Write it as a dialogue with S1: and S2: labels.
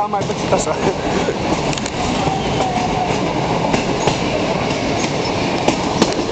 S1: Ah, mai partita